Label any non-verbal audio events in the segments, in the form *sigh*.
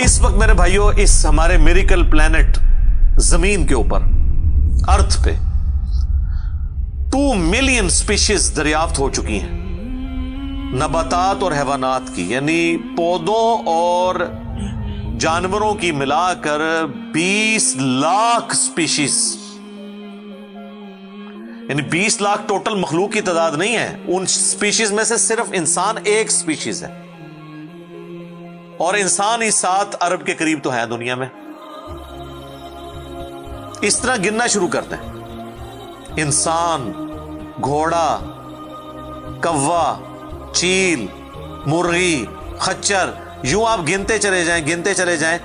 इस वक्त मेरे भाइयों, इस हमारे मेरिकल प्लेनेट ज़मीन के ऊपर अर्थ पे टू मिलियन स्पीशीज दरियाफ्त हो चुकी हैं। नबातात और हैवानात की, यानी पौधों और जानवरों की मिलाकर 20 लाख स्पीशीज यानी 20 लाख टोटल मखलूक की तादाद नहीं है, उन स्पीशीज में से सिर्फ़ इंसान एक स्पीशीज है। और इंसान ही सात अरब के करीब तो है दुनिया में। इस तरह गिनना शुरू करते हैं इंसान, घोड़ा, कौवा, चील, मुर्गी, खच्चर, यूँ आप गिनते चले जाएँ, गिनते चले जाएँ,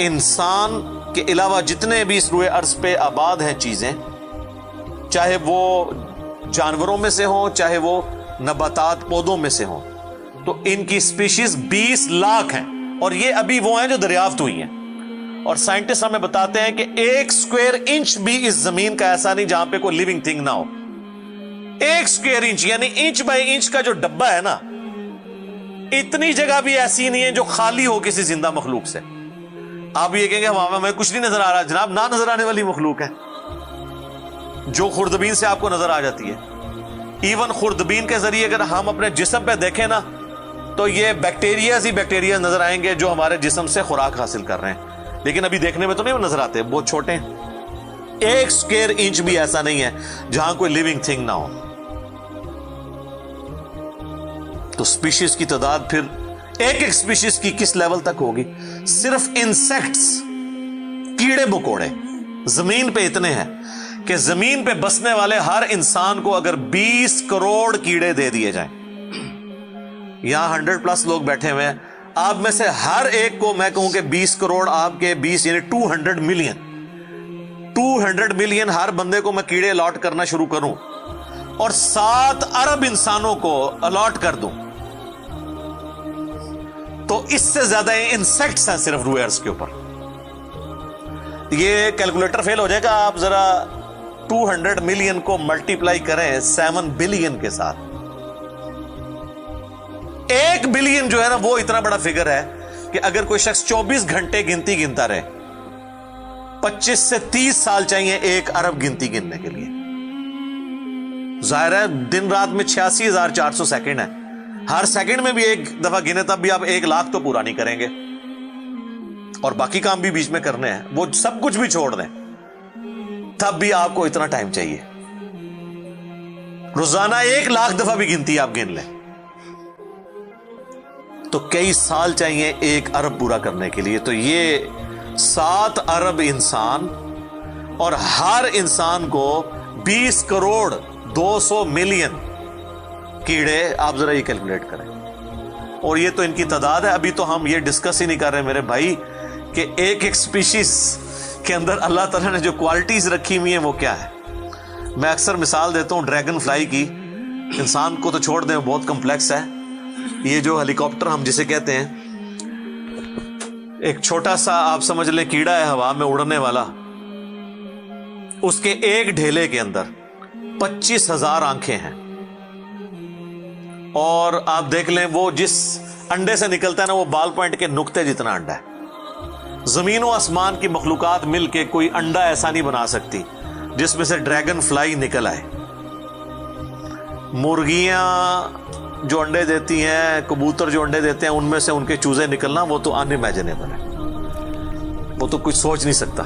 इंसान के अलावा जितने भी इस रुए अर्ज़ पे आबाद हैं चीज़ें, चाहे वो जानवरों में से हो, चाहे वो नबातात पौधों में से हो तो इनकी स्पीशीज 20 लाख हैं। और ये अभी वो हैं जो दरियाफ्त हुई हैं। और साइंटिस्ट हमें बताते हैं कि एक स्क्वायर इंच भी इस ज़मीन का ऐसा नहीं जहाँ पे कोई लिविंग थिंग ना हो। एक स्क्वायर इंच यानी इंच बाय इंच का जो डब्बा है ना, इतनी जगह भी ऐसी नहीं है जो खाली हो किसी ज़िंदा मखलूक से। आप ये कहेंगे हमें हमें कुछ नहीं नज़र आ रहा, जनाब, ना नज़र आने वाली मखलूक है। जो खुर्दबीन से आपको नज़र आ जाती है। इवन खुर्दबीन के ज़रिए अगर हम अपने जिसम पे देखें ना तो ये बैक्टीरिया ही बैक्टीरिया नज़र आएँगे जो हमारे जिसम से खुराक हासिल कर रहे हैं। लेकिन अभी देखने में तो नहीं वो नज़र आते, बहुत छोटे हैं। एक स्क्वेयर इंच भी ऐसा नहीं है, जहाँ कोई लिविंग थिंग ना हो। तो स्पीशीज की तादाद फिर एक एक स्पीशीज की किस लेवल तक होगी? सिर्फ़ इंसेक्ट्स कीड़े मकोड़े, ज़मीन पे इतने हैं कि ज़मीन पे बसने वाले हर इंसान को अगर 20 करोड़ कीड़े दे दिए जाएँ यहाँ 100 प्लस लोग बैठे हुए हैं। आप में से हर एक को मैं कहूँ कि 20 करोड़ आपके 20 यानी 200 मिलियन। 200 मिलियन हर बंदे को मैं कीड़े अलॉट करना शुरू करूँ और सात अरब इंसानों को अलॉट कर दूँ। तो इससे ज़्यादा इंसेक्ट्स हैं सिर्फ़ रूएर्स के ऊपर। ये कैलकुलेटर फेल हो जाएगा। आप जरा 200 मिलियन को मल्टीप्लाई करें 7 बिलियन के साथ। एक बिलियन जो है ना, वो इतना बड़ा फिगर है कि अगर कोई शख्स 24 घंटे गिनती गिनता रहे 25 से 30 साल चाहिए एक अरब गिनती गिनने के लिए। ज़ाहिर है, दिन रात में छियासी हज़ार चार सौ सेकेंड है। हर सेकंड में भी एक दफ़ा गिने, तब भी आप एक लाख तो पूरा नहीं करेंगे। और बाकी काम भी बीच में करने हैं। वो सब कुछ भी छोड़ दें, तब भी आपको इतना टाइम चाहिए। रोज़ाना एक लाख दफ़ा भी गिनती आप गिन लें। तो कई साल चाहिए एक अरब पूरा करने के लिए। तो ये सात अरब इंसान और हर इंसान को 20 करोड़ 200 मिलियन कीड़े आप जरा ये कैलकुलेट करें। और ये तो इनकी तादाद है। अभी तो हम ये डिस्कस ही नहीं कर रहे मेरे भाई कि एक एक स्पीशीज के अंदर अल्लाह तला ने जो क्वालिटीज रखी हुई है वो क्या है। मैं अक्सर मिसाल देता हूँ, ड्रैगन फ्लाई की। इंसान को तो छोड़ दें बहुत कम्प्लेक्स है। ये जो हेलीकॉप्टर हम जिसे कहते हैं, एक छोटा सा आप समझ लें कीड़ा है हवा में उड़ने वाला। उसके एक ढेले के अंदर पच्चीस हज़ार आँखें हैं। और आप देख लें, वो जिस अंडे से निकलता है ना, वो बाल पॉइंट के नुक्ते जितना अंडा है। ज़मीन व आसमान की मखलूकत मिलके कोई अंडा ऐसा नहीं बना सकती जिसमें से ड्रैगन फ्लाई निकल आए। मुर्गियाँ जो अंडे देती हैं, कबूतर जो अंडे देते हैं, उनमें से उनके चूजे निकलना, वो तो अनइमेजिनेबल है। वो तो कुछ सोच नहीं सकता।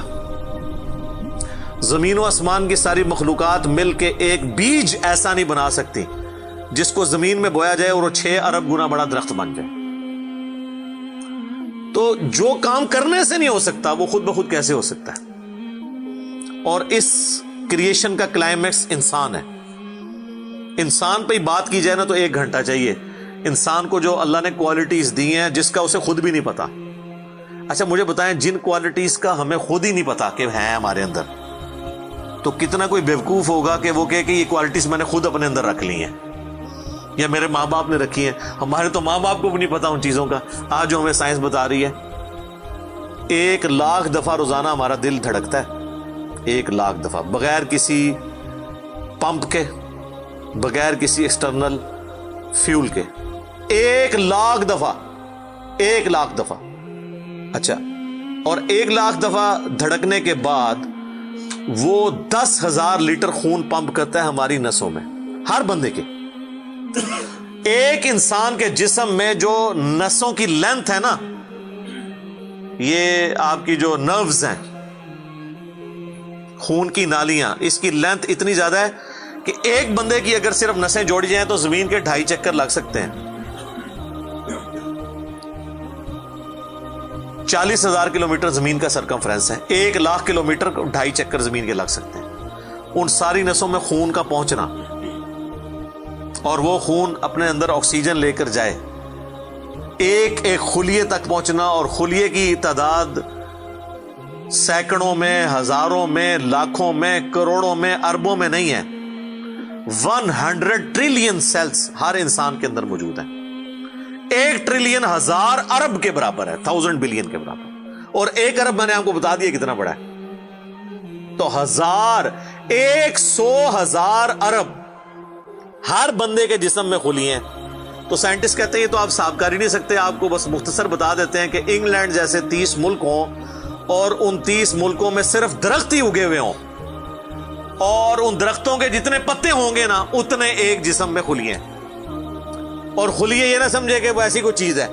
ज़मीन व आसमान की सारी मखलूकत मिल के एक बीज ऐसा नहीं बना सकती, जिसको ज़मीन में बोया जाए और वो छह अरब गुना बड़ा दरख्त बन जाए। तो जो काम करने से नहीं हो सकता, वो खुद ब खुद कैसे हो सकता है? और इस क्रिएशन का क्लाइमैक्स इंसान है। इंसान पे ही बात की जाए ना तो एक घंटा चाहिए। इंसान को जो अल्लाह ने क्वालिटीज दी हैं, जिसका उसे खुद भी नहीं पता। अच्छा मुझे बताएँ, जिन क्वालिटीज का हमें खुद ही नहीं पता कि है हमारे अंदर तो कितना कोई बेवकूफ़ होगा कि वो कहे कि ये क्वालिटीज मैंने खुद अपने अंदर रख ली हैं। या मेरे माँ बाप ने रखी है। हमारे तो माँ बाप को भी नहीं पता उन चीज़ों का। आज जो हमें साइंस बता रही है, एक लाख दफ़ा रोज़ाना हमारा दिल धड़कता है। एक लाख दफ़ा, बगैर किसी पंप के। बगैर किसी एक्सटर्नल फ्यूल के। एक लाख दफ़ा, एक लाख दफ़ा। अच्छा और एक लाख दफ़ा धड़कने के बाद वो दस हज़ार लीटर खून पंप करता है हमारी नसों में, हर बंदे के। एक इंसान के जिसम में जो नसों की लेंथ है ना, ये आपकी जो नर्व्स हैं, खून की नालियाँ, इसकी लेंथ इतनी ज़्यादा है कि एक बंदे की अगर सिर्फ़ नसें जोड़ी जाएँ तो ज़मीन के ढाई चक्कर लग सकते हैं। चालीस हज़ार किलोमीटर ज़मीन का सरकमफ्रेंस है। एक लाख किलोमीटर ढाई चक्कर ज़मीन के लग सकते हैं। उन सारी नसों में खून का पहुँचना। और वो खून अपने अंदर ऑक्सीजन लेकर जाए। एक एक खुलिए तक पहुँचना और खुलिए की तादाद सैकड़ों में, हज़ारों में, लाखों में, करोड़ों में, अरबों में नहीं है। वन हंड्रेड ट्रिलियन सेल्स हर इंसान के अंदर मौजूद है। एक ट्रिलियन हज़ार अरब के बराबर है थाउज़ेंड बिलियन के बराबर। और एक अरब मैंने आपको बता दिया कितना बड़ा है। तो हज़ार, एक सौ हज़ार अरब हर बंदे के जिसम में खुली हैं। तो साइंटिस्ट कहते हैं तो आप साफ़ कर ही नहीं सकते। आपको बस मुख्तसर बता देते हैं कि इंग्लैंड जैसे तीस मुल्क हों और उन तीस मुल्कों में सिर्फ़ दरख्त ही उगे हुए हों। और उन दरख्तों के जितने पत्ते होंगे ना, उतने एक जिसम में खुलिए। और खुलिए ये ना समझे कि वो ऐसी कोई चीज़ है।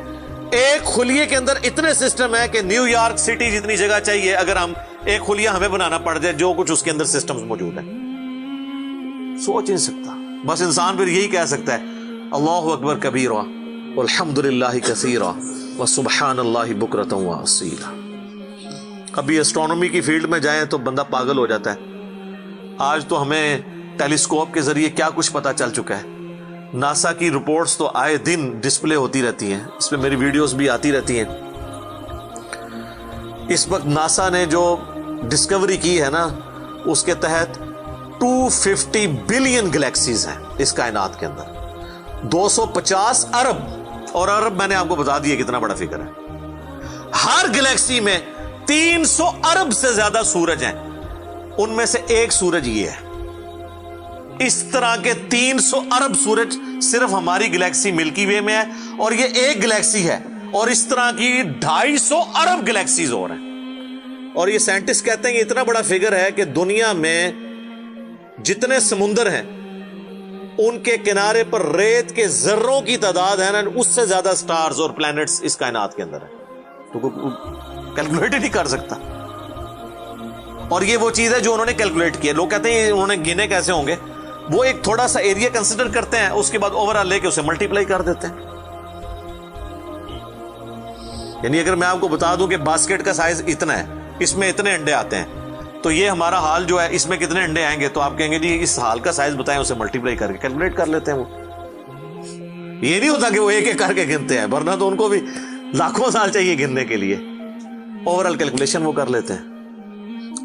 एक खुलिए के अंदर इतने सिस्टम है कि न्यूयॉर्क सिटी जितनी जगह चाहिए, अगर हम एक खुलिया हमें बनाना पड़ जाए, जो कुछ उसके अंदर सिस्टम मौजूद है। सोच नहीं सकता। बस इंसान फिर यही कह सकता है, अल्लाह अकबर कबीर अलहमदिल्ला कसीरा सुबहान अल्लाह बुकरत अभी एस्ट्रोनॉमी की फ़ील्ड में जाएँ तो बंदा पागल हो जाता है। आज तो हमें टेलीस्कोप के ज़रिए क्या कुछ पता चल चुका है। नासा की रिपोर्ट्स तो आए दिन डिस्प्ले होती रहती हैं। इसमें मेरी वीडियोस भी आती रहती हैं। इस वक्त नासा ने जो डिस्कवरी की है ना, उसके तहत 250 बिलियन गैलेक्सीज हैं इस कायनात के अंदर। 250 अरब। और अरब मैंने आपको बता दिया कितना बड़ा फिगर है। हर गैलेक्सी में 300 अरब से ज़्यादा सूरज हैं। उनमें से एक सूरज ये है। इस तरह के 300 अरब सूरज सिर्फ़ हमारी गैलेक्सी मिल्की वे में है और ये एक गैलेक्सी है और इस तरह की 250 अरब गैलेक्सीज और हैं। और ये साइंटिस्ट कहते हैं कि इतना बड़ा फिगर है कि दुनिया में जितने समुंदर हैं, उनके किनारे पर रेत के जर्रों की तादाद है ना, उससे ज़्यादा स्टार्स और प्लैनेट्स इस कायनात के अंदर है। तो कैलकुलेट ही नहीं कर सकता। और ये वो चीज़ है जो उन्होंने कैलकुलेट किया लोग कहते हैं, उन्होंने गिने कैसे होंगे? वो एक थोड़ा सा एरिया कंसिडर करते हैं, उसके बाद ओवरऑल लेके उसे मल्टीप्लाई कर देते हैं। यानी अगर मैं आपको बता दूँ कि बास्केट का साइज़ इतना है, इसमें इतने अंडे आते हैं तो ये हमारा हाल जो है, इसमें कितने अंडे आएँगे? तो आप कहेंगे, जी, इस हाल का साइज़ बताएँ, उसे मल्टीप्लाई करके कैलकुलेट कर लेते हैं वो। ये नहीं होता कि वो एक एक करके गिनते हैं, वरना तो उनको भी लाखों साल चाहिए गिनने के लिए। ओवरऑल कैलकुलेशन वो कर लेते हैं।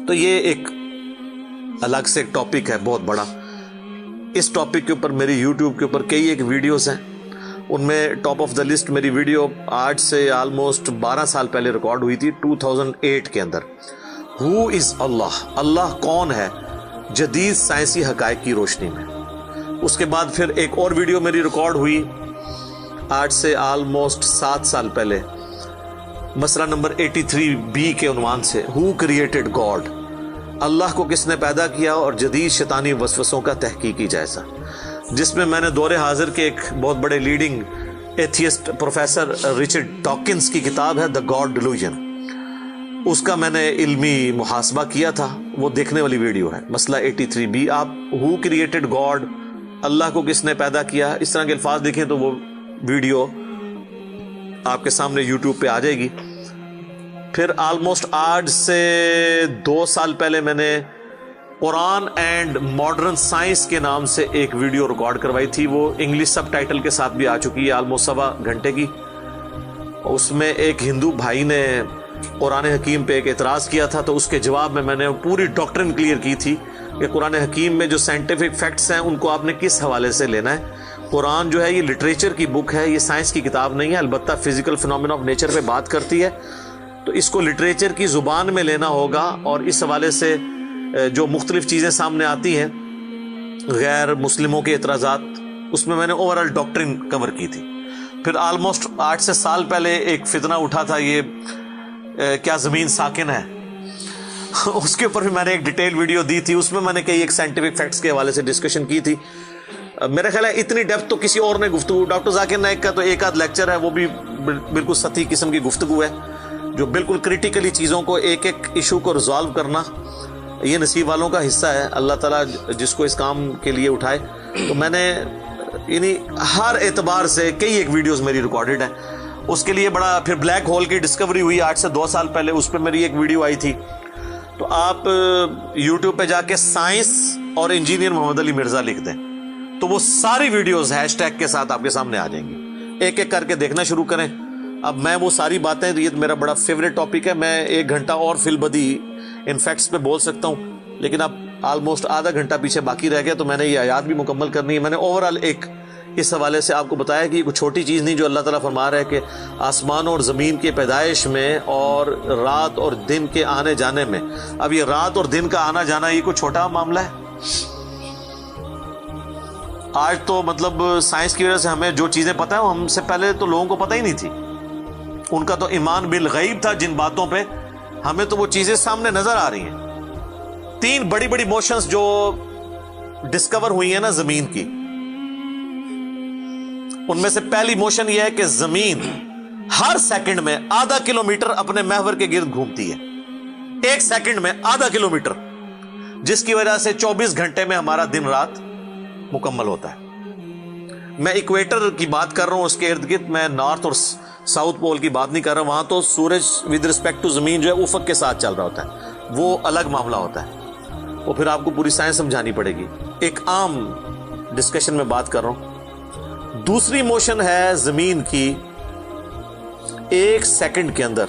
तो ये एक अलग से एक टॉपिक है, बहुत बड़ा। इस टॉपिक के ऊपर, मेरी यूट्यूब के ऊपर कई एक वीडियोस हैं। उनमें टॉप ऑफ़ द लिस्ट मेरी वीडियो आज से ऑलमोस्ट 12 साल पहले रिकॉर्ड हुई थी 2008 के अंदर। हु इज़ अल्लाह अल्लाह कौन है? जदीद साइंसी हकायक की रोशनी में। उसके बाद फिर एक और वीडियो मेरी रिकॉर्ड हुई, आज से ऑलमोस्ट सात साल पहले। मसला नंबर 83 बी के उनवान से। हु क्रिएटेड गॉड अल्लाह को किसने पैदा किया और जदीद शैतानी वसवसों का तहकीकी जायजा। जिसमें मैंने दौरे हाजिर के एक बहुत बड़े leading atheist professor Richard Dawkins की किताब है द गॉड डिलूजन उसका मैंने इल्मी मुहासबा किया था, वो देखने वाली वीडियो है। मसला 83 बी आप हु क्रिएटेड गॉड अल्लाह को किसने पैदा किया, इस तरह के अल्फाज देखें तो वो वीडियो आपके सामने यूट्यूब पे आ जाएगी। फिर ऑलमोस्ट आज से दो साल पहले मैंने कुरान एंड मॉडर्न साइंस के नाम से एक वीडियो रिकॉर्ड करवाई थी। वो इंग्लिश सब टाइटल के साथ भी आ चुकी है ऑलमोस्ट सवा घंटे की। उसमें एक हिंदू भाई ने कुरान हकीम पे एक एतराज़ किया था तो उसके जवाब में मैंने पूरी डॉक्ट्रिन क्लियर की थी कि कुरान हकीम में जो साइंटिफिक फैक्ट्स हैं, उनको आपने किस हवाले से लेना है? कुरान जो है, ये लिटरेचर की बुक है, ये साइंस की किताब नहीं है, अलबत्ता फ़िज़िकल फिनोमिना ऑफ़ नेचर पे बात करती है। तो इसको लिटरेचर की ज़ुबान में लेना होगा और इस हवाले से जो मुख्तलिफ़ चीज़ें सामने आती हैं, गैर मुस्लिमों के एतराज़ात उसमें मैंने ओवरऑल डॉक्ट्रिन कवर की थी। फिर आलमोस्ट आठ से साल पहले एक फितना उठा था ये क्या ज़मीन साकिन है? *laughs* उसके ऊपर भी मैंने एक डिटेल वीडियो दी थी, उसमें मैंने कई एक साइंटिफिक फैक्ट्स के हवाले से डिस्कशन की थी। मेरा ख्याल है इतनी डेप्थ तो किसी और ने गुफ्तु डॉक्टर जाकिर नायक का तो एक आध लेक्चर है, वो भी बिल्कुल सती किस्म की गुफ्तु है। जो बिल्कुल क्रिटिकली चीज़ों को एक एक इशू को रिजॉल्व करना, ये नसीब वालों का हिस्सा है, अल्लाह ताला जिसको इस काम के लिए उठाए। तो मैंने, यानी हर एतबार से कई एक वीडियोस मेरी रिकॉर्डेड है। उसके लिए बड़ा, फिर ब्लैक होल की डिस्कवरी हुई आज से दो साल पहले, उस पर मेरी एक वीडियो आई थी। तो आप यूट्यूब पे जाके साइंस और इंजीनियर मोहम्मद अली मिर्ज़ा लिख दें। तो वो सारी वीडियोस हैशटैग के साथ आपके सामने आ जाएँगी। एक एक करके देखना शुरू करें। अब मैं वो सारी बातें, ये मेरा बड़ा फेवरेट टॉपिक है, मैं एक घंटा और फिलबदी इन फैक्ट्स पे बोल सकता हूँ, लेकिन अब ऑलमोस्ट आधा घंटा पीछे बाकी रह गया तो मैंने ये आयात भी मुकम्मल करनी है। मैंने ओवरऑल एक इस हवाले से आपको बताया कि कुछ छोटी चीज़ नहीं जो अल्लाह ताला फरमा रहा है कि आसमान और ज़मीन के पैदाइश में और रात और दिन के आने जाने में। अब ये रात और दिन का आना जाना ये कोई छोटा मामला है? आज तो मतलब साइंस की वजह से हमें जो चीज़ें पता है हमसे पहले तो लोगों को पता ही नहीं थी। उनका तो ईमान बिल गईब था जिन बातों पे हमें तो वो चीज़ें सामने नज़र आ रही हैं। तीन बड़ी बड़ी मोशंस जो डिस्कवर हुई है ना ज़मीन की। उनमें से पहली मोशन यह है कि ज़मीन हर सेकंड में आधा किलोमीटर अपने महवर के गिर्द घूमती है। एक सेकंड में आधा किलोमीटर, जिसकी वजह से 24 घंटे में हमारा दिन रात मुकम्मल होता है। मैं इक्वेटर की बात कर रहा हूँ, उसके इर्द गिर्द मैं नॉर्थ और साउथ पोल की बात नहीं कर रहा, वहाँ तो सूरज विद रिस्पेक्ट टू ज़मीन जो है, उफक के साथ चल रहा होता है। वो अलग मामला होता है। वो फिर आपको पूरी साइंस समझानी पड़ेगी। एक आम डिस्कशन में बात कर रहा हूँ। दूसरी मोशन है ज़मीन की। एक सेकंड के अंदर।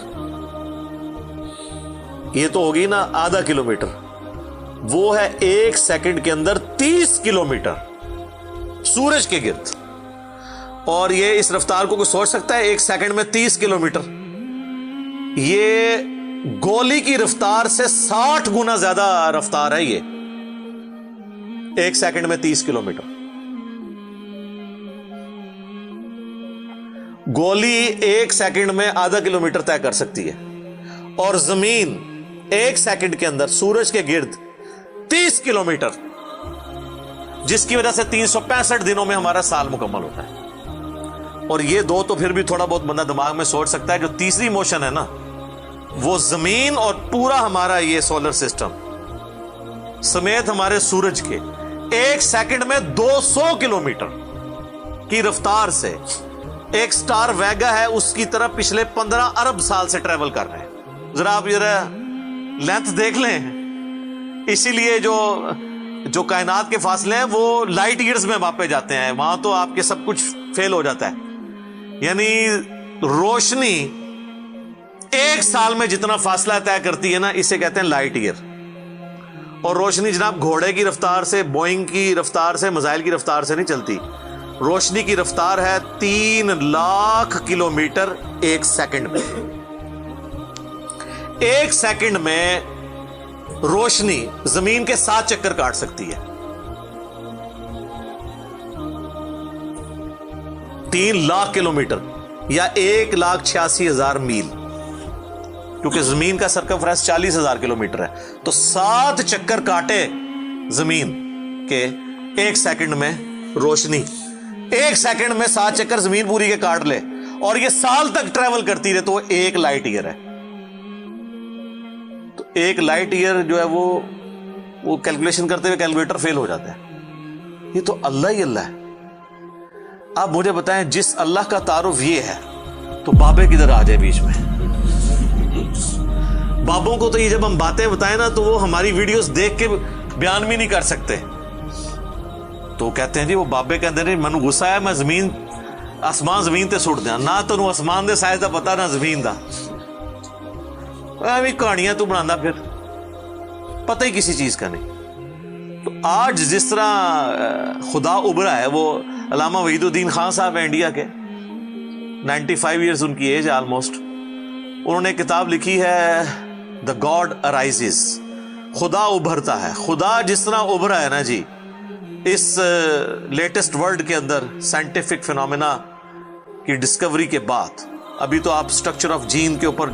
ये तो होगी ना आधा किलोमीटर। वो है एक सेकंड के अंदर तीस किलोमीटर। सूरज के गिर्द। और ये इस रफ्तार को कोई सोच सकता है? एक सेकंड में तीस किलोमीटर। ये गोली की रफ्तार से साठ गुना ज़्यादा रफ्तार है ये। एक सेकंड में तीस किलोमीटर। गोली एक सेकंड में आधा किलोमीटर तय कर सकती है। और ज़मीन एक सेकंड के अंदर, सूरज के गिर्द, तीस किलोमीटर, जिसकी वजह से तीन सौ पैंसठ दिनों में हमारा साल मुकम्मल होता है। और ये दो तो फिर भी थोड़ा बहुत बंदा दिमाग में सोच सकता है, जो तीसरी मोशन है ना, वो ज़मीन और पूरा हमारा ये सोलर सिस्टम समेत हमारे सूरज के, एक सेकंड में 200 किलोमीटर की रफ्तार से, एक स्टार वैगा है, उसकी तरफ़ पिछले पंद्रह अरब साल से ट्रेवल कर रहे हैं। जरा आप जरा लेंथ देख लें। इसीलिए जो जो कायनात के फासले हैं, वो लाइट ईयर्स में मापे जाते हैं। वहाँ तो आपके सब कुछ फेल हो जाता है। यानी रोशनी एक साल में जितना फासला तय करती है ना, इसे कहते हैं लाइट ईयर और रोशनी जनाब घोड़े की रफ्तार से बोइंग की रफ्तार से मजाइल की रफ्तार से नहीं चलती। रोशनी की रफ्तार है तीन लाख किलोमीटर एक सेकंड में। एक सेकंड में रोशनी ज़मीन के सात चक्कर काट सकती है। तीन लाख किलोमीटर या एक लाख छियासी हज़ार मील। क्योंकि ज़मीन का सरकमफ्रेंस चालीस हज़ार किलोमीटर है। तो सात चक्कर काटे ज़मीन के एक सेकंड में रोशनी। एक सेकंड में सात चक्कर ज़मीन पूरी के काट ले। और ये साल तक ट्रेवल करती रहे तो वो एक लाइट ईयर है। तो एक लाइट ईयर जो है वो वो कैलकुलेशन करते हुए कैलकुलेटर फेल हो जाता है। ये तो अल्लाह ही अल्लाह है। आप मुझे बताएँ, जिस अल्लाह का तारुफ ये है तो बाबे किधर आ जाए बीच में? बाबों को तो ये जब हम बातें बताएँ ना तो वो हमारी वीडियोस देख के बयान भी नहीं कर सकते। तो कहते हैं, जी, वो बाबे कहते हैं मैं गुस्सा है मैं ज़मीन, आसमान ज़मीन ते सुट दिया। ना तेन आसमान के साइज़ का पता, ना ज़मीन का भी कहानियाँ तू बना फिर। पता ही किसी चीज़ का नहीं। तो आज जिस तरह खुदा उभरा है, वो अलामा वहीदुद्दीन खान साहब है इंडिया के। 95 फाइव ईयर्स उनकी एज है ऑलमोस्ट उन्होंने किताब लिखी है द गॉड अराइजेस खुदा उभरता है। खुदा जिस तरह उभरा है ना जी इस लेटेस्ट uh, वर्ल्ड के अंदर साइंटिफिक फिनोमेना की डिस्कवरी के बाद अभी तो आप स्ट्रक्चर ऑफ़ जीन के ऊपर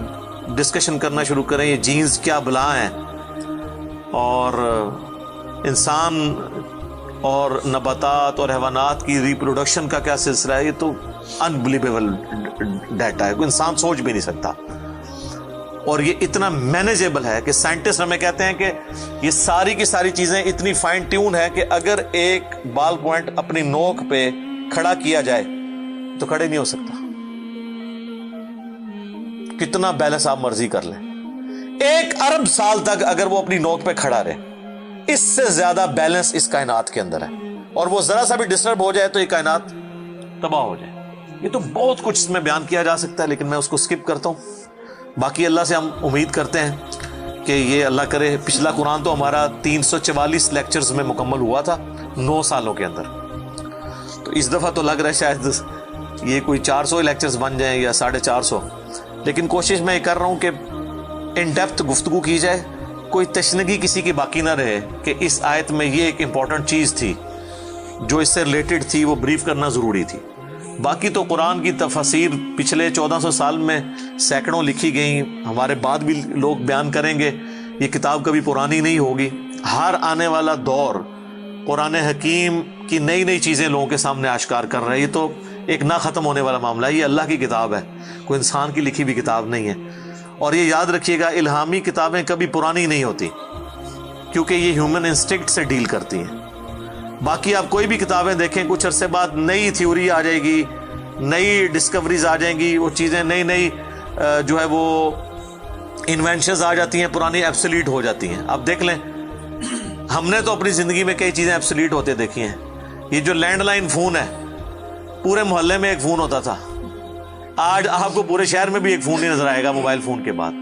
डिस्कशन करना शुरू करें ये जीन्स क्या बला हैं। और इंसान और नबातात और हैवानात की रिप्रोडक्शन का क्या सिलसिला है? ये तो अनबिलीवेबल डाटा है। कोई इंसान सोच भी नहीं सकता। और ये इतना मैनेजेबल है कि साइंटिस्ट हमें कहते हैं कि ये सारी की सारी चीज़ें इतनी फाइन ट्यून है कि अगर एक बाल पॉइंट अपनी नोक पे खड़ा किया जाए तो खड़े नहीं हो सकता। कितना बैलेंस आप मर्ज़ी कर लें। एक अरब साल तक अगर वो अपनी नोक पे खड़ा रहे इससे ज़्यादा बैलेंस इस कायनात के अंदर है। और वो जरा सा भी डिस्टर्ब हो जाए तो ये कायनात तबाह हो जाए। ये तो बहुत कुछ इसमें बयान किया जा सकता है, लेकिन मैं उसको स्किप करता हूँ। बाकी अल्लाह से हम उम्मीद करते हैं कि ये अल्लाह करे। पिछला कुरान तो हमारा 344 लेक्चर्स में मुकम्मल हुआ था, नौ सालों के अंदर। तो इस दफ़ा तो लग रहा है शायद ये कोई 400 लेक्चर्स बन जाए या साढ़े चार सौ। लेकिन कोशिश मैं ये कर रहा हूँ कि इन डेप्थ गुफ्तु की जाए कोई तशनगी किसी की बाकी ना रहे कि इस आयत में ये एक इंपॉर्टेंट चीज़ थी, जो इससे रिलेटेड थी, वो ब्रीफ करना ज़रूरी थी। बाकी तो कुरान की तफसीर पिछले 1400 साल में सैकड़ों लिखी गई। हमारे बाद भी लोग बयान करेंगे, ये किताब कभी पुरानी नहीं होगी। हर आने वाला दौर कुरान हकीम की नई नई चीज़ें लोगों के सामने आश्कार कर रहे हैं। ये तो एक ना ख़त्म होने वाला मामला है, ये अल्लाह की किताब है। कोई इंसान की लिखी हुई किताब नहीं है। और ये याद रखिएगा, इल्हामी किताबें कभी पुरानी नहीं होती, क्योंकि ये ह्यूमन इंस्टिक्ट से डील करती हैं। बाकी आप कोई भी किताबें देखें, कुछ अरसे बाद नई थ्योरी आ जाएगी, नई डिस्कवरीज आ जाएँगी, वो चीज़ें नई नई जो है वो इन्वेंशन आ जाती हैं, पुरानी एब्सोलीट हो जाती हैं। आप देख लें, हमने तो अपनी ज़िंदगी में कई चीज़ें एब्सोलीट होते देखी हैं। ये जो लैंडलाइन फ़ोन है, पूरे मोहल्ले में एक फ़ोन होता था। आज आपको पूरे शहर में भी एक फ़ोन नहीं नज़र आएगा, मोबाइल फ़ोन के बाद।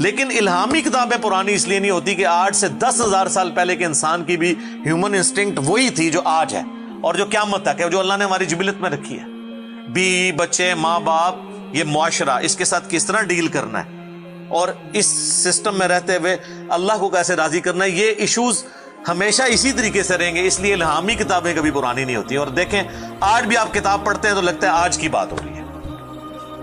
लेकिन इल्हामी किताबें पुरानी इसलिए नहीं होती कि आज से दस हज़ार साल पहले के इंसान की भी ह्यूमन इंस्टिंक्ट वही थी जो आज है और जो क्या तक है, जो अल्लाह ने हमारी जिबिलत में रखी है। बी बच्चे माँ बाप ये मुआशरा, इसके साथ किस तरह डील करना है? और इस सिस्टम में रहते हुए अल्लाह को कैसे राज़ी करना है, ये इश्यूज़ हमेशा इसी तरीके से रहेंगे, इसलिए इल्हामी किताबें कभी पुरानी नहीं होती। और देखें, आज भी आप किताब पढ़ते हैं तो लगता है आज की बात हो रही है।